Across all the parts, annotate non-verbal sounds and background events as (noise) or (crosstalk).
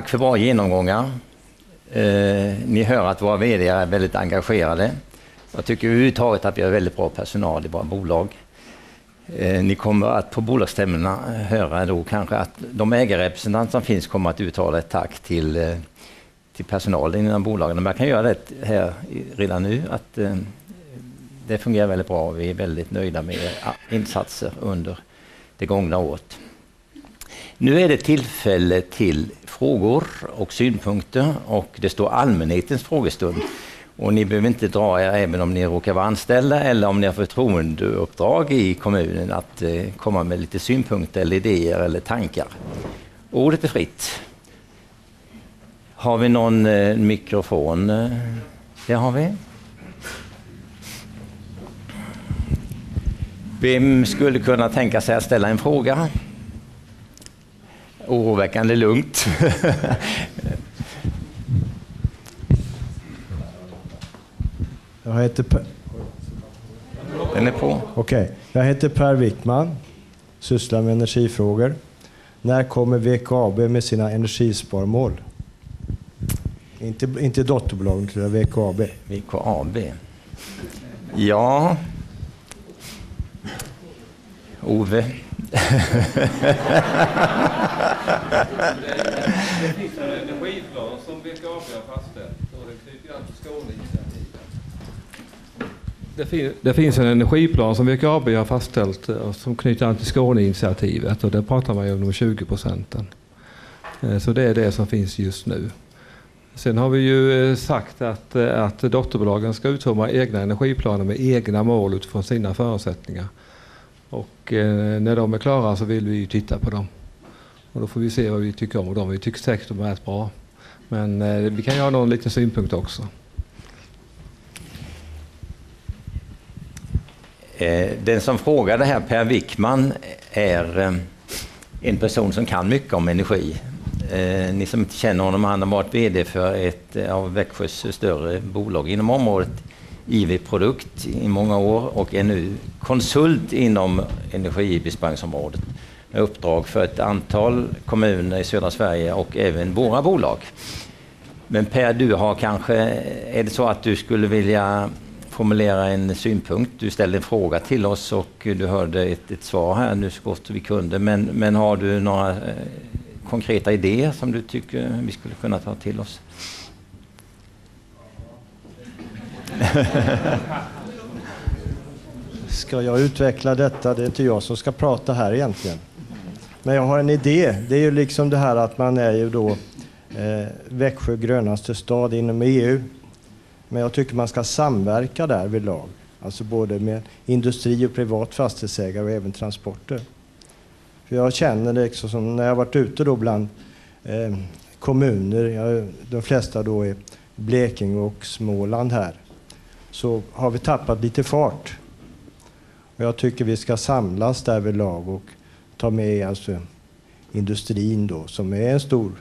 tack för bra genomgångar. Eh, ni hör att våra VD är väldigt engagerade. Jag tycker överhuvudtaget att vi har väldigt bra personal i våra bolag. Eh, ni kommer att på bolagsstämmorna höra då kanske att de ägarrepresentanter som finns kommer att uttala ett tack till, eh, till personalen inom bolagen. Men jag kan göra det här redan nu att eh, det fungerar väldigt bra. Vi är väldigt nöjda med eh, insatser under det gångna året. Nu är det tillfälle till frågor och synpunkter och det står allmänhetens frågestund. Och ni behöver inte dra er även om ni råkar vara anställda eller om ni har förtroendeuppdrag i kommunen att eh, komma med lite synpunkter eller idéer eller tankar. Ordet är fritt. Har vi någon eh, mikrofon? Eh, det har vi. Vem skulle kunna tänka sig att ställa en fråga? Oroväckande lugnt. Jag heter Per... Den är på. Okej. Okay. Jag heter Per Wickman, sysslar med energifrågor. När kommer VKAB med sina energisparmål? Inte, inte dotterbolagen, utan VKAB. VKAB. Ja, Ove. det finns en energiplan som VKAB har fastställt och den knyter an till Skåneinitiativet. Det, finns en energiplan som VKAB har fastställt som knyter an till Skåneinitiativet och där pratar man ju om de 20 procenten. Eh, så det är det som finns just nu. Sen har vi ju eh, sagt att, att dotterbolagen ska utforma egna energiplaner med egna mål utifrån sina förutsättningar. Och eh, när de är klara så vill vi ju titta på dem. Och då får vi se vad vi tycker om dem. Vi tycker säkert de är rätt bra. Men eh, vi kan ju ha någon liten synpunkt också. Eh, den som frågade här, Per Wickman, är eh, en person som kan mycket om energi. Eh, ni som inte känner honom, han har varit VD för ett av Växjös större bolag inom området IV-produkt i många år och är nu konsult inom energibesparingsområdet med uppdrag för ett antal kommuner i södra Sverige och även våra bolag. Men Per, du har kanske, är det så att du skulle vilja formulera en synpunkt? Du ställde en fråga till oss och du hörde ett, ett svar här nu så gott vi kunde. Men, men har du några eh, konkreta idéer som du tycker vi skulle kunna ta till oss? Ska jag utveckla detta? Det är inte jag som ska prata här egentligen. Men jag har en idé. Det är ju liksom det här att man är ju då eh, Växjö grönaste stad inom EU. Men jag tycker man ska samverka där vid lag. Alltså både med industri och privat fastighetsägare och även transporter. För jag känner det liksom som när jag varit ute då bland eh, kommuner, jag, de flesta då är Blekinge och Småland här så har vi tappat lite fart. Och jag tycker vi ska samlas därvidlag och ta med alltså industrin då, som är en stor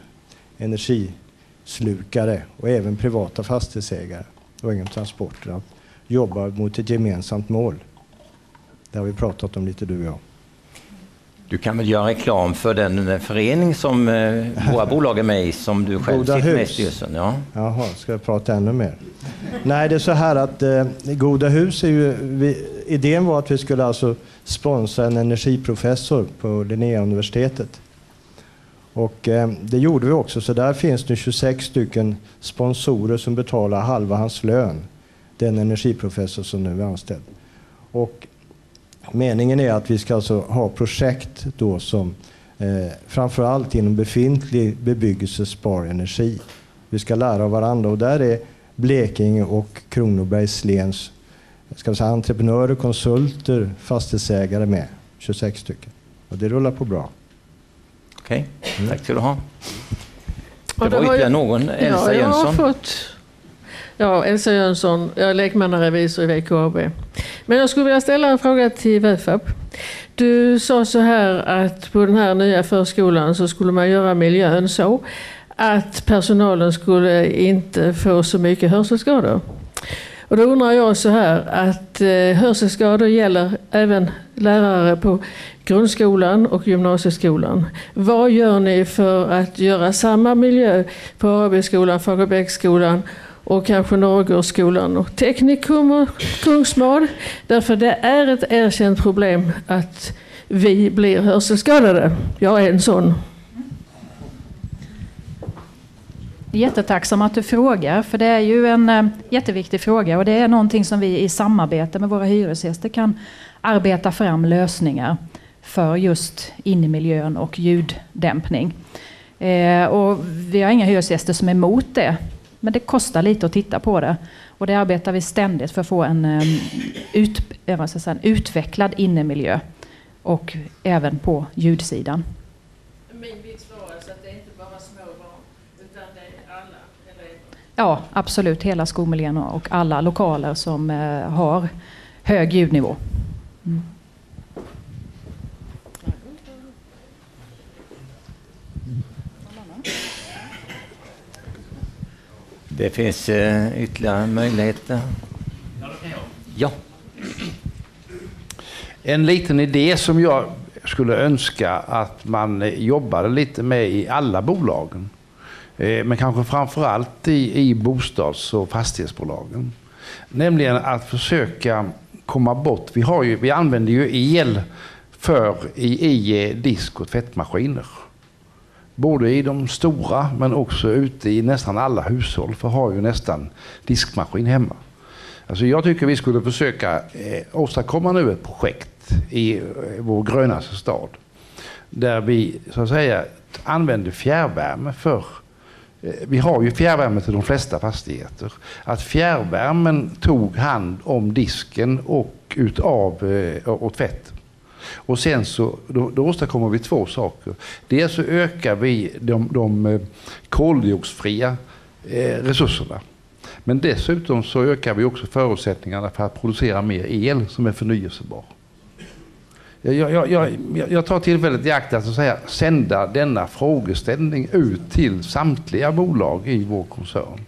energislukare och även privata fastighetsägare och även transporter att jobba mot ett gemensamt mål. Det har vi pratat om lite du och jag. Du kan väl göra reklam för den förening som eh, våra bolag är med i, som du själv Goda sitter med i styrelsen. Ja. Jaha, ska jag prata ännu mer? Nej, det är så här att eh, Goda hus är ju... Vi, idén var att vi skulle alltså sponsra en energiprofessor på Linnéuniversitetet. Och eh, det gjorde vi också, så där finns nu 26 stycken sponsorer som betalar halva hans lön. Den energiprofessor som nu är anställd. Och Meningen är att vi ska alltså ha projekt då som eh, framförallt inom befintlig bebyggelse spar energi. Vi ska lära av varandra och där är Blekinge och Kronobergs läns ska säga, entreprenörer, konsulter, fastighetsägare med. 26 stycken. Och det rullar på bra. Okej, okay. mm. tack ska du ha. Det var ytterligare någon, Elsa ja, Jönsson. Fått, ja, Elsa Jönsson, jag är lekmannarevisor i VKAB. Men jag skulle vilja ställa en fråga till Vefab. Du sa så här att på den här nya förskolan så skulle man göra miljön så att personalen skulle inte få så mycket hörselskador. Och då undrar jag så här att eh, hörselskador gäller även lärare på grundskolan och gymnasieskolan. Vad gör ni för att göra samma miljö på Arabyskolan, Fagerbäcksskolan och kanske Norrgårdsskolan och Teknikum och Kungsmad? Därför det är ett erkänt problem att vi blir hörselskadade. Jag är en sån. Jättetacksam att du frågar, för det är ju en eh, jätteviktig fråga och det är någonting som vi i samarbete med våra hyresgäster kan arbeta fram lösningar för just innemiljön och ljuddämpning. Eh, och vi har inga hyresgäster som är emot det, men det kostar lite att titta på det. Och det arbetar vi ständigt för att få en, um, ut, säga, en utvecklad innemiljö och även på ljudsidan. Min vits var alltså att det är inte bara små barn, utan det är alla elever. Ja, absolut. Hela skolmiljön och alla lokaler som uh, har hög ljudnivå. Mm. Det finns eh, ytterligare möjligheter. Ja. En liten idé som jag skulle önska att man eh, jobbade lite med i alla bolagen. Eh, men kanske framförallt i, i bostads och fastighetsbolagen. Nämligen att försöka komma bort. Vi, har ju, vi använder ju el för i, i eh, disk och tvättmaskiner. Både i de stora men också ute i nästan alla hushåll. För har ju nästan diskmaskin hemma. Alltså jag tycker vi skulle försöka eh, åstadkomma nu ett projekt i eh, vår grönaste stad. Där vi så att säga använder fjärrvärme för eh, vi har ju fjärrvärme till de flesta fastigheter. Att fjärrvärmen tog hand om disken och utav eh, och tvätten. Och sen så då, då åstadkommer vi två saker. Dels så ökar vi de, de eh, koldioxidfria eh, resurserna. Men dessutom så ökar vi också förutsättningarna för att producera mer el som är förnyelsebar. Jag, jag, jag, jag tar tillfället i akt att säga, sända denna frågeställning ut till samtliga bolag i vår koncern.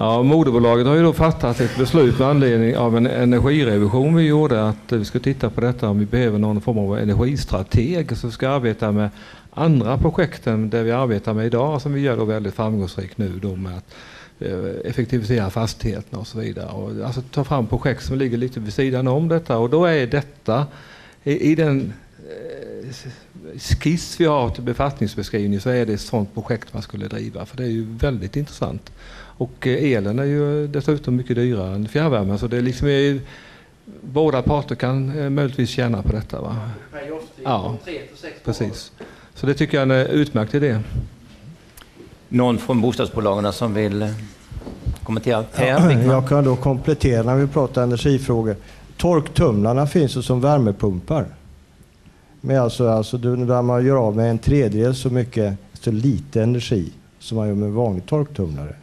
Ja, moderbolaget har ju då fattat ett beslut med anledning av en energirevision vi gjorde att vi ska titta på detta om vi behöver någon form av energistrateg som ska arbeta med andra projekten där vi arbetar med idag som vi gör då väldigt framgångsrikt nu då med att eh, effektivisera fastigheterna och så vidare. Och alltså ta fram projekt som ligger lite vid sidan om detta och då är detta i, i den eh, skiss vi har till befattningsbeskrivning så är det ett sådant projekt man skulle driva för det är ju väldigt intressant. Och eh, elen är ju dessutom mycket dyrare än fjärrvärmen så det är liksom är, båda parter kan eh, möjligtvis tjäna på detta. Va? Ja, precis. Så det tycker jag är en utmärkt idé. Någon från bostadsbolagen som vill eh, kommentera? Per, (clears throat) jag kan då komplettera när vi pratar energifrågor. Torktumlarna finns ju som värmepumpar. Med alltså, alltså där man gör av med en tredjedel så mycket, så lite energi som man gör med vanlig torktumlare.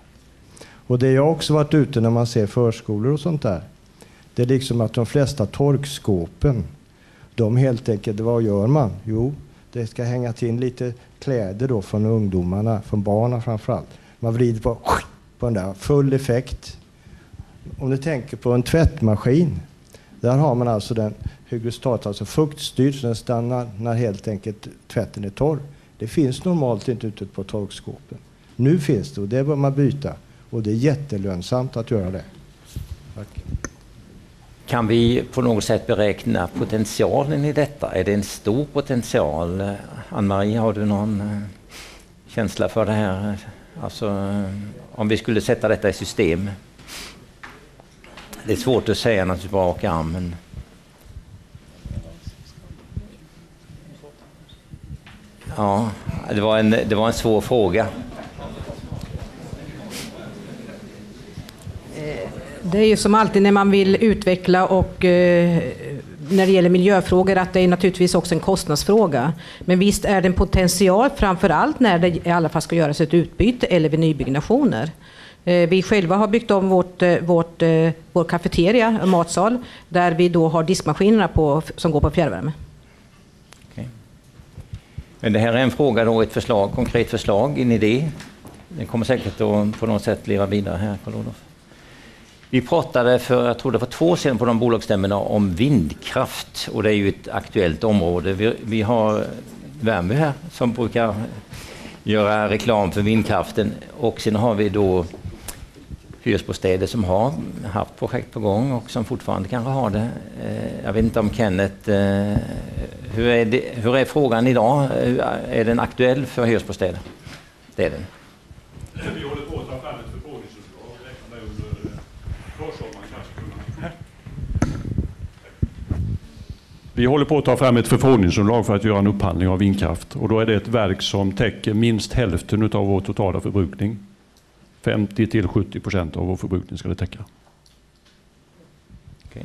Och det jag också varit ute när man ser förskolor och sånt där. Det är liksom att de flesta torkskåpen, de helt enkelt, vad gör man? Jo, det ska hänga in lite kläder då från ungdomarna, från barnen framförallt. Man vrider på, på den där, full effekt. Om du tänker på en tvättmaskin, där har man alltså den hygrostat, alltså fuktstyrd, så den stannar när helt enkelt tvätten är torr. Det finns normalt inte ute på torkskåpen. Nu finns det och det bör man byta. Och det är jättelönsamt att göra det. Tack. Kan vi på något sätt beräkna potentialen i detta? Är det en stor potential? Ann-Marie, har du någon eh, känsla för det här? Alltså, eh, om vi skulle sätta detta i system? Det är svårt att säga naturligtvis på rak arm, men... Ja, det var en, det var en svår fråga. Det är ju som alltid när man vill utveckla och eh, när det gäller miljöfrågor att det är naturligtvis också en kostnadsfråga. Men visst är det en potential, framför allt när det i alla fall ska göras ett utbyte eller vid nybyggnationer. Eh, vi själva har byggt om vårt, eh, vårt, eh, vår kafeteria, matsal, där vi då har diskmaskinerna på, som går på fjärrvärme. Men det här är en fråga, då, ett förslag, konkret förslag, en idé. Den kommer säkert att på något sätt leva vidare här, Karl-Olof. Vi pratade för, jag tror det var två år sedan på de bolagsstämmorna om vindkraft och det är ju ett aktuellt område. Vi, vi har Värmby här som brukar göra reklam för vindkraften och sen har vi då hyresbostäder som har haft projekt på gång och som fortfarande kanske har det. Eh, jag vet inte om Kenneth, eh, hur är, det, hur är frågan idag? Är den aktuell för hyresbostäder? Det är den. Vi håller på att ta fram ett förfrågningsuppdrag och räknar med under försommaren kanske kunna... Vi håller på att ta fram ett förfrågningsunderlag för att göra en upphandling av vindkraft och då är det ett verk som täcker minst hälften av vår totala förbrukning. 50 till 70 procent av vår förbrukning ska det täcka. Okay.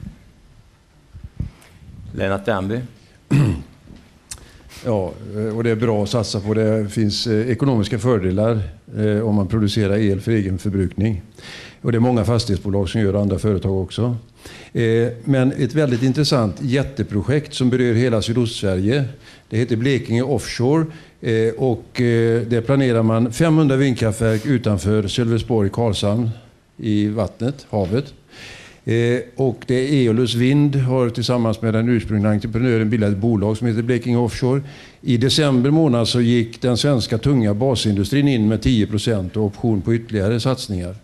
Lennart Wernby. (clears throat) Ja, eh, och det är bra att satsa på. Det finns eh, ekonomiska fördelar eh, om man producerar el för egen förbrukning. Och det är många fastighetsbolag som gör andra företag också. Men ett väldigt intressant jätteprojekt som berör hela Sydostsverige. Det heter Blekinge Offshore och där planerar man 500 vindkraftverk utanför Sölvesborg, Karlshamn i vattnet, havet. Eh, och det är Eolus Vind har tillsammans med den ursprungliga entreprenören bildat ett bolag som heter Blekinge Offshore. I december månad så gick den svenska tunga basindustrin in med 10 procent och option på ytterligare satsningar.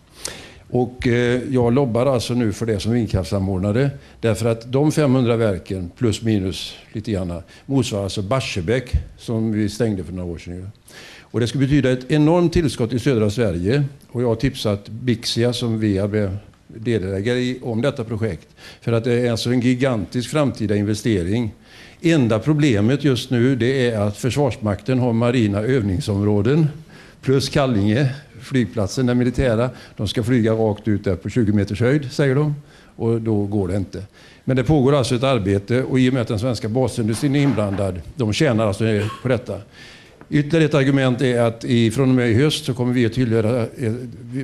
Och eh, jag lobbar alltså nu för det som vindkraftssamordnare därför att de 500 verken plus minus lite grann motsvarar alltså Barsebäck som vi stängde för några år sedan. Och det skulle betyda ett enormt tillskott i södra Sverige och jag har tipsat Bixia som vi delägare om detta projekt. För att det är alltså en gigantisk framtida investering. Enda problemet just nu det är att Försvarsmakten har marina övningsområden plus Kallinge, flygplatsen, den militära. De ska flyga rakt ut där på 20 meters höjd, säger de. Och då går det inte. Men det pågår alltså ett arbete och i och med att den svenska basindustrin är inblandad, de tjänar alltså på detta. Ytterligare ett argument är att i, från och med i höst så kommer vi att tillhöra... Eh,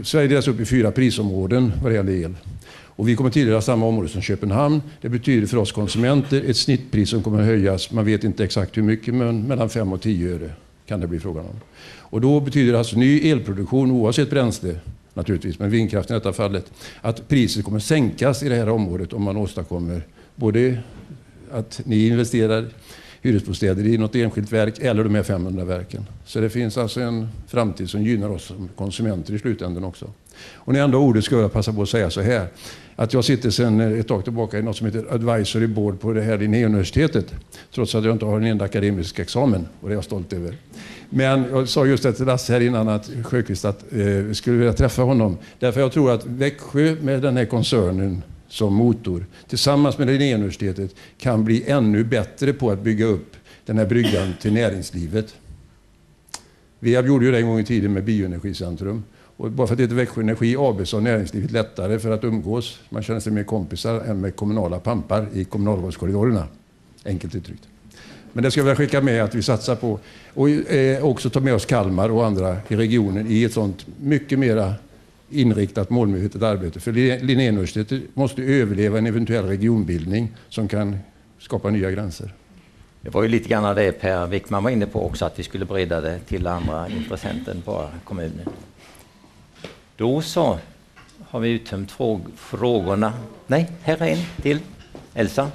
Sverige delas upp i fyra prisområden vad det gäller el. Och vi kommer tillhöra samma område som Köpenhamn. Det betyder för oss konsumenter ett snittpris som kommer att höjas. Man vet inte exakt hur mycket, men mellan 5 och 10 öre kan det bli frågan om. Och då betyder det alltså ny elproduktion, oavsett bränsle naturligtvis, men vindkraft i detta fallet, att priset kommer sänkas i det här området om man åstadkommer både att ni investerar hyresbostäder i något enskilt verk eller de här 500 verken. Så det finns alltså en framtid som gynnar oss som konsumenter i slutändan också. Och när jag ändå har ordet ska jag passa på att säga så här. Att jag sitter sedan eh, ett tag tillbaka i något som heter Advisory Board på det här Linnéuniversitetet. Trots att jag inte har en enda akademisk examen och det är jag stolt över. Men jag sa just det till Lasse här innan att Sjöqvist att eh, skulle vilja träffa honom. Därför jag tror att Växjö med den här koncernen som motor tillsammans med Linnéuniversitetet kan bli ännu bättre på att bygga upp den här bryggan till näringslivet. Vi gjorde ju det en gång i tiden med Bioenergicentrum. Och bara för att det heter Växjö Energi AB så har näringslivet lättare för att umgås. Man känner sig mer kompisar än med kommunala pampar i kommunalrådskorridorerna. Enkelt uttryckt. Men det ska jag skicka med att vi satsar på. Och eh, också ta med oss Kalmar och andra i regionen i ett sånt mycket mera inriktat målmedvetet arbete. För Linnéuniversitetet måste överleva en eventuell regionbildning som kan skapa nya gränser. Det var ju lite grann det Per Wickman var inne på också, att vi skulle bredda det till andra intressenter än bara kommunen. Då så har vi uttömt fråg frågorna. Nej, här är en till. Elsa?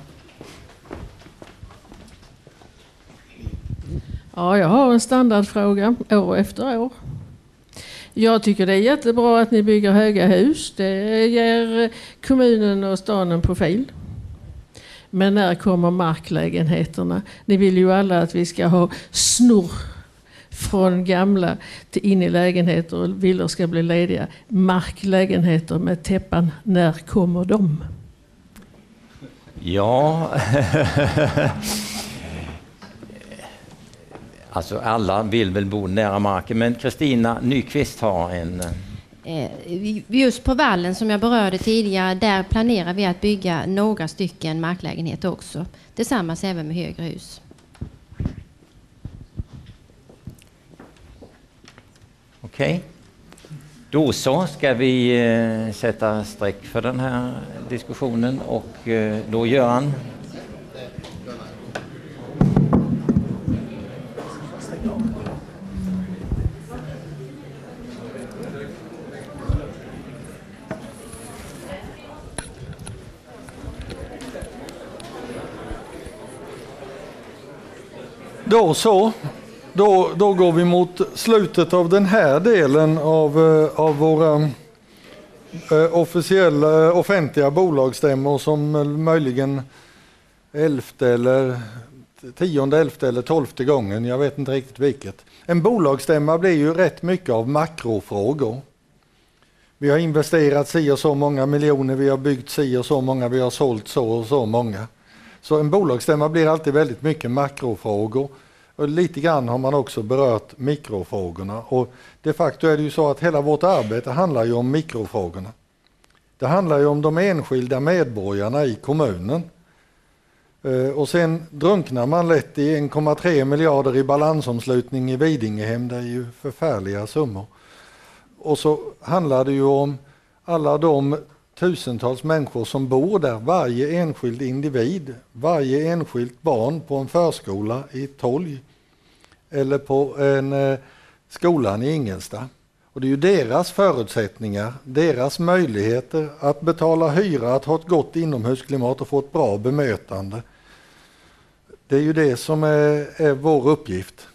Ja, jag har en standardfråga år efter år. Jag tycker det är jättebra att ni bygger höga hus. Det ger kommunen och staden en profil. Men när kommer marklägenheterna? Ni vill ju alla att vi ska ha snurr från gamla till in i lägenheter och villor ska bli lediga. Marklägenheter med täppan, när kommer de? Ja, (laughs) Alltså alla vill väl bo nära marken, men Kristina Nyqvist har en... Eh, eh, just på vallen som jag berörde tidigare, där planerar vi att bygga några stycken marklägenheter också. Tillsammans även med högre hus. Okej. Okay. Då så ska vi eh, sätta streck för den här diskussionen och då Göran Då så. Då, då går vi mot slutet av den här delen av, eh, av våra eh, officiella, eh, offentliga bolagsstämmor som möjligen elfte eller tionde, elfte eller tolfte gången, jag vet inte riktigt vilket. En bolagsstämma blir ju rätt mycket av makrofrågor. Vi har investerat si och så många miljoner, vi har byggt si och så många, vi har sålt så och så många. Så en bolagsstämma blir alltid väldigt mycket makrofrågor. Och lite grann har man också berört mikrofrågorna. Och de facto är det ju så att hela vårt arbete handlar ju om mikrofrågorna. Det handlar ju om de enskilda medborgarna i kommunen. Eh, och sen drunknar man lätt i 1,3 miljarder i balansomslutning i Vidingehem. Det är ju förfärliga summor. Och så handlar det ju om alla de tusentals människor som bor där, varje enskild individ, varje enskilt barn på en förskola i Tolg eller på en eh, skolan i Ingelsta. Och det är ju deras förutsättningar, deras möjligheter att betala hyra, att ha ett gott inomhusklimat och få ett bra bemötande. Det är ju det som är, är vår uppgift.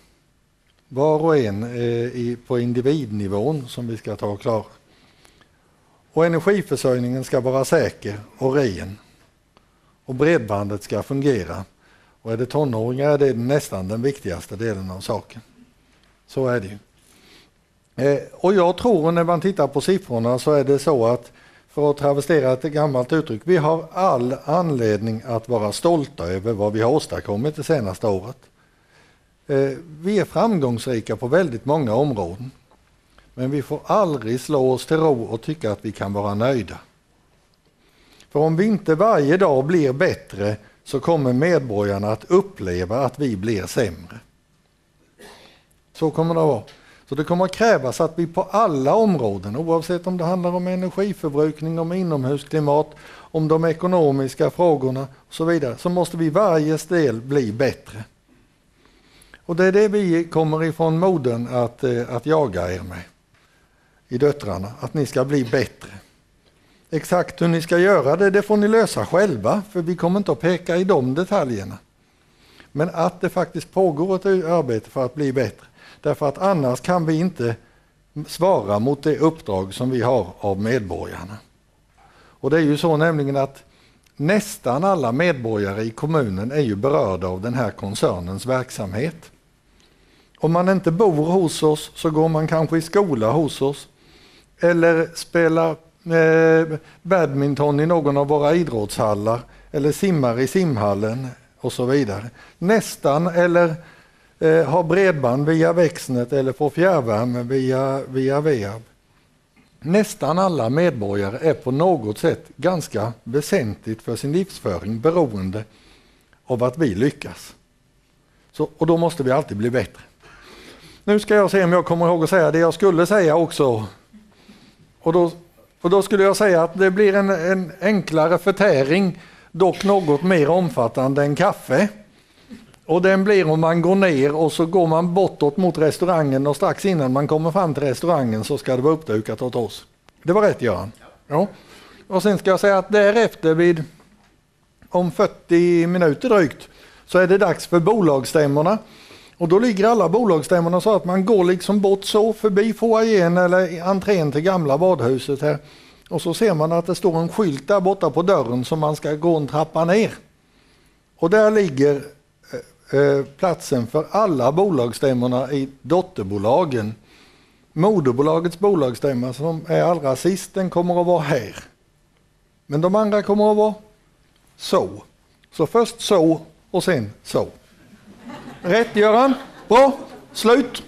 Var och en eh, i, på individnivån som vi ska ta och klara. Och energiförsörjningen ska vara säker och ren. Och bredbandet ska fungera. Och är det tonåringar är det nästan den viktigaste delen av saken. Så är det ju. Eh, och jag tror när man tittar på siffrorna så är det så att, för att travestera ett gammalt uttryck, vi har all anledning att vara stolta över vad vi har åstadkommit det senaste året. Eh, vi är framgångsrika på väldigt många områden. Men vi får aldrig slå oss till ro och tycka att vi kan vara nöjda. För om vi inte varje dag blir bättre så kommer medborgarna att uppleva att vi blir sämre. Så kommer det att vara. Så det kommer att krävas att vi på alla områden, oavsett om det handlar om energiförbrukning, om inomhusklimat, om de ekonomiska frågorna och så vidare, så måste vi varje del bli bättre. Och det är det vi kommer ifrån moden att, eh, att jaga er med i döttrarna, att ni ska bli bättre. Exakt hur ni ska göra det, det får ni lösa själva, för vi kommer inte att peka i de detaljerna. Men att det faktiskt pågår ett arbete för att bli bättre. Därför att annars kan vi inte svara mot det uppdrag som vi har av medborgarna. Och det är ju så nämligen att nästan alla medborgare i kommunen är ju berörda av den här koncernens verksamhet. Om man inte bor hos oss så går man kanske i skola hos oss eller spelar eh, badminton i någon av våra idrottshallar eller simmar i simhallen och så vidare. Nästan eller eh, har bredband via Växnet eller får fjärrvärme via, via VEAB. Nästan alla medborgare är på något sätt ganska väsentligt för sin livsföring beroende av att vi lyckas. Så, och då måste vi alltid bli bättre. Nu ska jag se om jag kommer ihåg att säga det jag skulle säga också och då, och då skulle jag säga att det blir en, en enklare förtäring, dock något mer omfattande än kaffe. Och den blir om man går ner och så går man bortåt mot restaurangen och strax innan man kommer fram till restaurangen så ska det vara uppdukat åt oss. Det var rätt Göran? Ja. Och sen ska jag säga att därefter vid om 40 minuter drygt så är det dags för bolagsstämmorna. Och då ligger alla bolagsstämmorna så att man går liksom bort så förbi foajén eller entrén till gamla badhuset här. Och så ser man att det står en skylt där borta på dörren som man ska gå en trappa ner. Och där ligger eh, eh platsen för alla bolagsstämmorna i dotterbolagen. Moderbolagets bolagsstämma som är allra sist, den kommer att vara här. Men de andra kommer att vara så. Så först så och sen så. Rätt Göran. Bra. Slut.